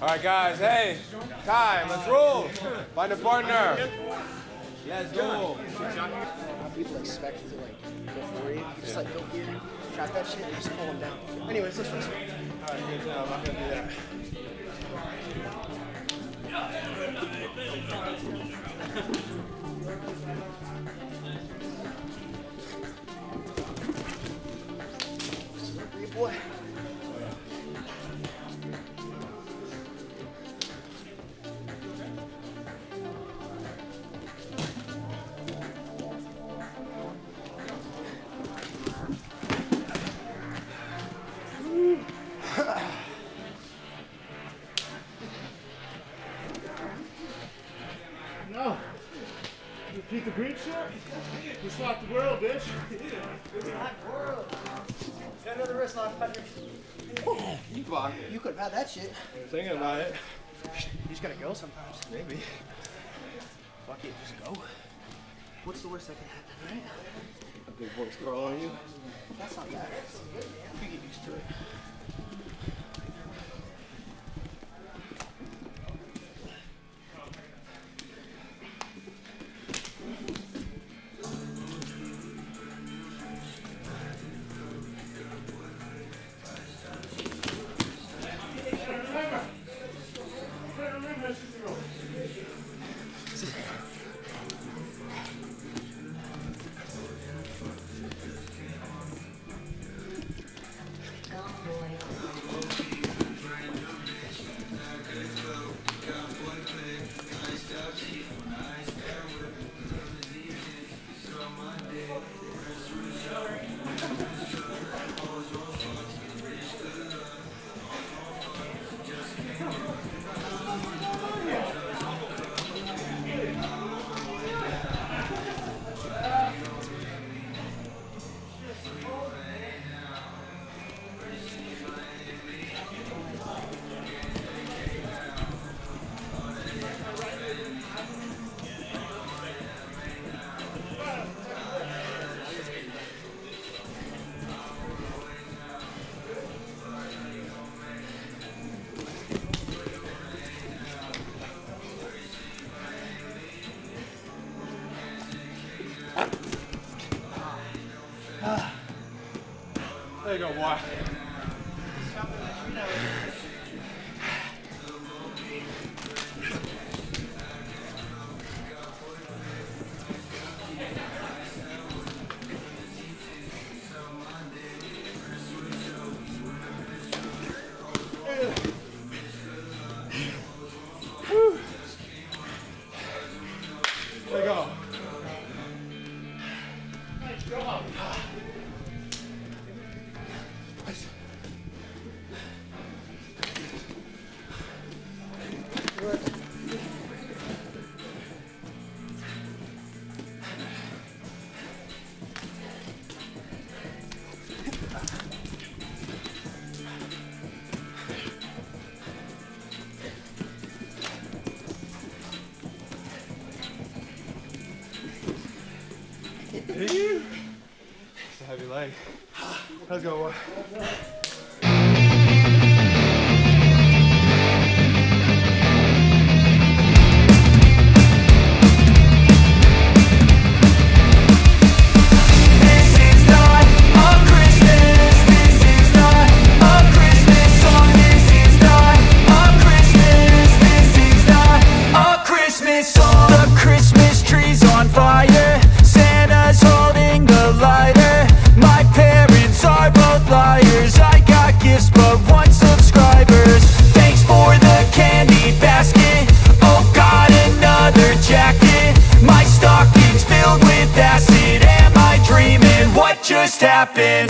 All right, guys. Hey, time. Let's roll. Find a partner. Let's go. People expect to like go for you. Just like go here, trap that shit, and just pull them down. Anyways, let's just. All right, good job. I'm gonna do that. Boy. No. You Pete the Green shit? You slapped the world, bitch. Got another wrist lock, partner. You block You could have had that shit. Thinking about it. You just gotta go sometimes. Maybe. Fuck it, just go. What's the worst that can happen, right? A big boy scroll on you. That's not bad. You get used to it. There It's a heavy leg. Let's go. Just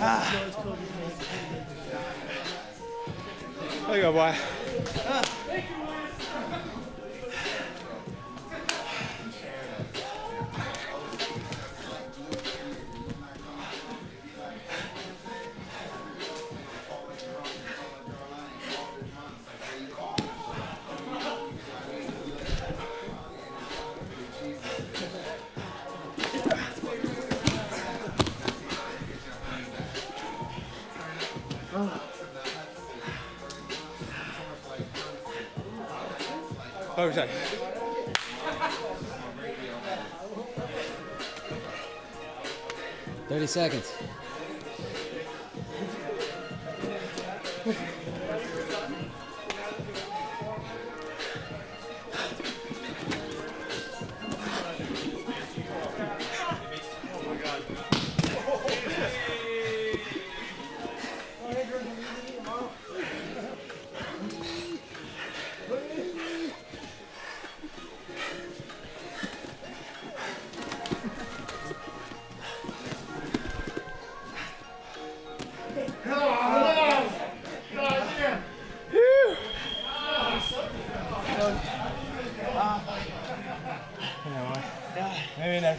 Ah. There you go, boy. Over side. Thirty seconds.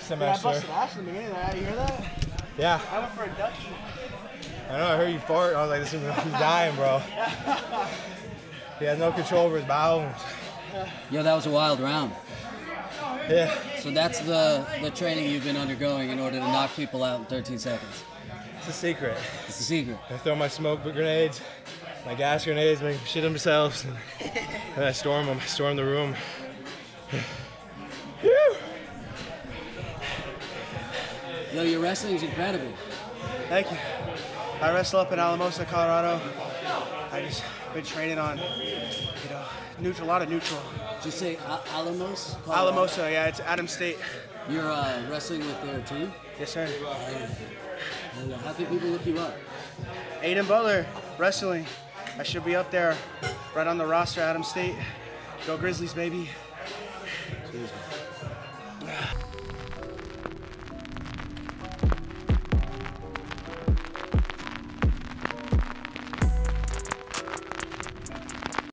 Maybe next Yeah, I busted ass in the beginning. of that. You hear that? Yeah. I went for a ducky. I know. I heard you fart. I was like, this is, he's dying, bro. He has no control over his bowels. Yo, that was a wild round. Yeah. So that's the the training you've been undergoing in order to knock people out in 13 seconds. It's a secret. It's a secret. I throw my smoke grenades, my gas grenades, make them shit themselves, and, and I storm them. I storm the room. Yo, your wrestling's incredible. Thank you. I wrestle up in Alamosa, Colorado. I just been training on, you know, neutral, a lot of neutral. Did you say Al- Alamos? Colorado? Alamosa, yeah, it's Adams State. You're uh, wrestling with their team. Yes, sir. And how can people look you up? Aiden Butler, wrestling. I should be up there, right on the roster, Adams State. Go Grizzlies, baby.